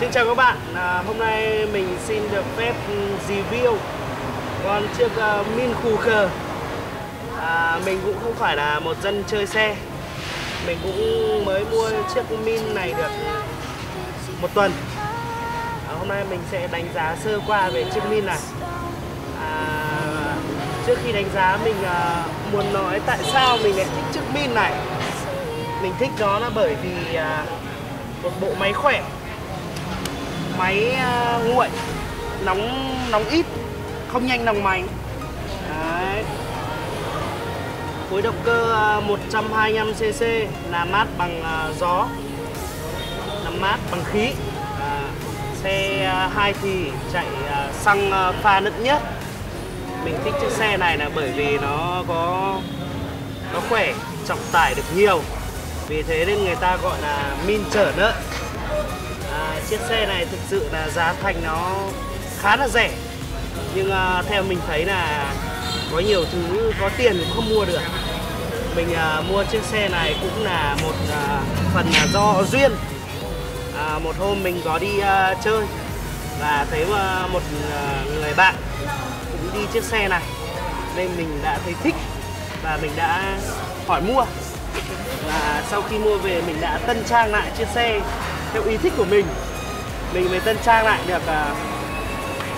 xin chào các bạn, à, hôm nay mình xin được phép review con chiếc uh, Min Cooker à, Mình cũng không phải là một dân chơi xe. Mình cũng mới mua chiếc Min này được một tuần. À, Hôm nay mình sẽ đánh giá sơ qua về chiếc Min này. À, Trước khi đánh giá mình uh, muốn nói tại sao mình lại thích chiếc Min này. Mình thích nó là bởi vì uh, một bộ máy khỏe máy ờ, nguội. Nóng nóng ít không nhanh nòng máy. Đấy. khối động cơ ờ, 125cc làm mát bằng ờ, gió. Làm mát bằng khí. À, xe hai thì chạy xăng pha nứt nhất mình thích chiếc xe này là bởi vì nó có nó khỏe trọng tải được nhiều. Vì thế nên người ta gọi là min trở nợ chiếc xe này thực sự là giá thành nó khá là rẻ. Nhưng à, theo mình thấy là có nhiều thứ có tiền cũng không mua được. Mình à, mua chiếc xe này cũng là một à, phần là do duyên. À, một hôm mình có đi à, chơi và thấy à, một à, người bạn cũng đi chiếc xe này nên mình đã thấy thích và mình đã hỏi mua. Và sau khi mua về mình đã tân trang lại chiếc xe theo ý thích của mình mình mới tân trang lại được à,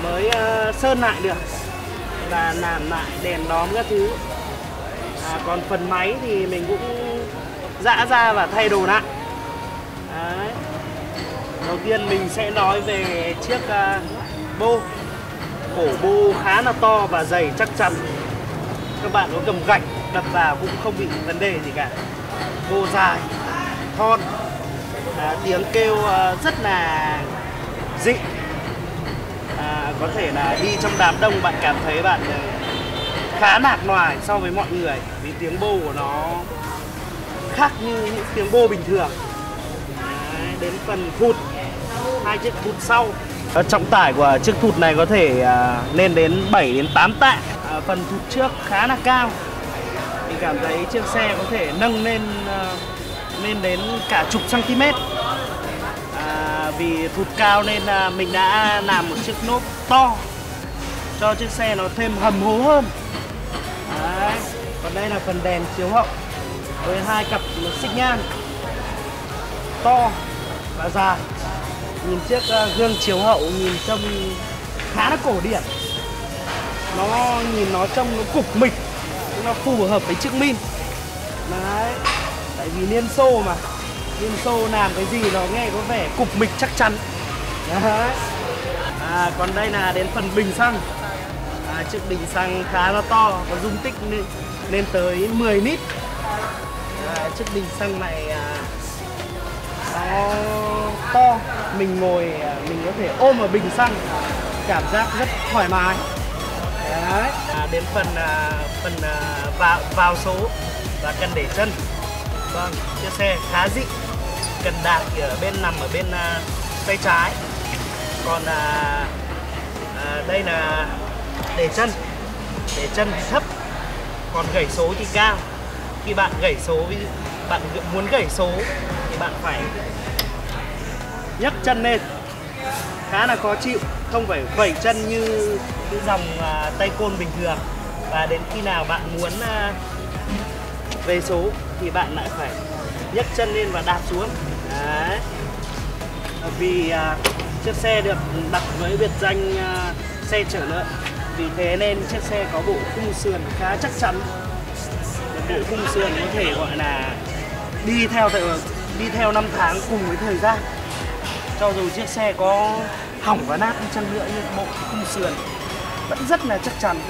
mới ờ, sơn lại được và làm lại đèn đóm các thứ. À, còn phần máy thì mình cũng dã ra và thay đồ lại. Đấy. đầu tiên mình sẽ nói về chiếc uh, bô. Cổ bô khá là to và dày chắc chắn. Các bạn có cầm gạch đập vào cũng không bị vấn đề gì cả. Bô dài thon. À, tiếng kêu uh, rất là dị. À, có thể là đi trong đám đông bạn cảm thấy bạn ờ, khá nạc nòi so với mọi người vì tiếng bô của nó khác như những tiếng bô bình thường. Đấy, đến phần thụt hai chiếc thụt sau. Ờ, trọng tải của chiếc thụt này có thể à, lên đến 7 đến 8 tạ. Ờ, phần thụt trước khá là cao. Thì cảm thấy chiếc xe có thể nâng lên lên đến cả chục cm vì thụt cao nên là mình đã làm một chiếc nốt to cho chiếc xe nó thêm hầm hố hơn. Đấy. còn đây là phần đèn chiếu hậu với hai cặp xích nhan to và dài. Nhìn chiếc à, gương chiếu hậu nhìn trông khá là cổ điển. Nó nhìn nó trông nó cục mịch nó phù hợp với chiếc min. Đấy, tại vì liên xô mà liên xô làm cái gì nó nghe có vẻ cục mịch chắc chắn. Đấy. À, còn đây là đến phần bình xăng. À, chiếc bình xăng khá là to có dung tích lên, lên tới 10 lít à, chiếc bình xăng này à, nó to. Mình ngồi à, mình có thể ôm vào bình xăng cảm giác rất thoải mái. Đấy. À, đến phần à, phần à, vào vào số và cần để chân. Vâng chiếc xe khá dị cần đạp thì ở bên nằm ở bên à, tay trái. Còn à, à, đây là để chân. Để chân thì thấp. Còn gãy số thì cao. Khi bạn gãy số bạn muốn gãy số thì bạn phải nhấc chân lên. Khá là khó chịu. Không phải vẩy chân như cái dòng à, tay côn bình thường. Và đến khi nào bạn muốn à, về số thì bạn lại phải nhấc chân lên và đạp xuống đấy. Ờ, vì à, chiếc xe được đặt với biệt danh à, xe chở lợn. Vì thế nên chiếc xe có bộ khung sườn khá chắc chắn. Bộ khung sườn có thể gọi là đi theo đi theo năm tháng cùng với thời gian. Cho dù chiếc xe có hỏng và nát đi chăng nữa nhưng bộ khung sườn vẫn rất là chắc chắn.